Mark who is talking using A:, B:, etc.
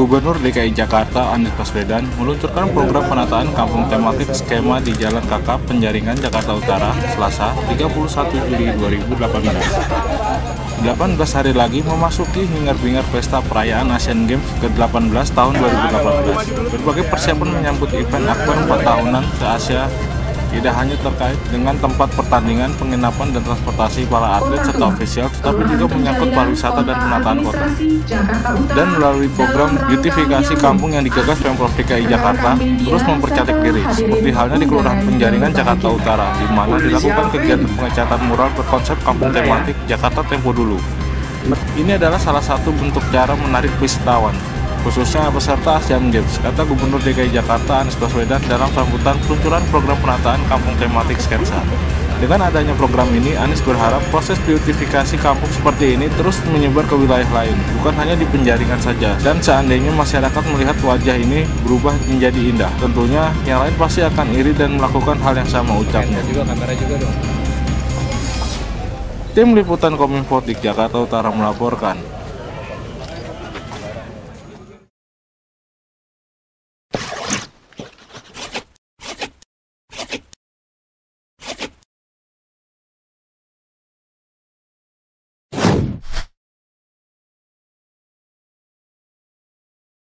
A: Gubernur DKI Jakarta Anies Baswedan meluncurkan program penataan kampung tematik skema di Jalan Kakap Penjaringan Jakarta Utara Selasa 31 Juli 2018. 18 hari lagi memasuki hingar-bingar pesta perayaan Asian Games ke-18 tahun 2018. Berbagai persiapan menyambut event akbar 4 tahunan se-Asia tidak hanya terkait dengan tempat pertandingan, penginapan, dan transportasi para atlet serta ofisial, tetapi juga menyangkut pariwisata dan penataan kota. Dan melalui program beautifikasi kampung yang digagas Pemprov DKI Jakarta, terus mempercantik diri, seperti halnya di Kelurahan Penjaringan Jakarta Utara, di mana dilakukan kegiatan pengecatan mural berkonsep kampung tematik Jakarta Tempo Dulu. Ini adalah salah satu bentuk cara menarik wisatawan, khususnya peserta Asian Games, kata Gubernur DKI Jakarta Anies Baswedan dalam sambutan peluncuran program penataan kampung tematik Sketsa. Dengan adanya program ini, Anies berharap proses beautifikasi kampung seperti ini terus menyebar ke wilayah lain, bukan hanya di penjaringan saja. Dan seandainya masyarakat melihat wajah ini berubah menjadi indah, tentunya yang lain pasti akan iri dan melakukan hal yang sama ucapnya.
B: juga kamera juga dong
A: Tim Liputan Kominfo di Jakarta Utara melaporkan.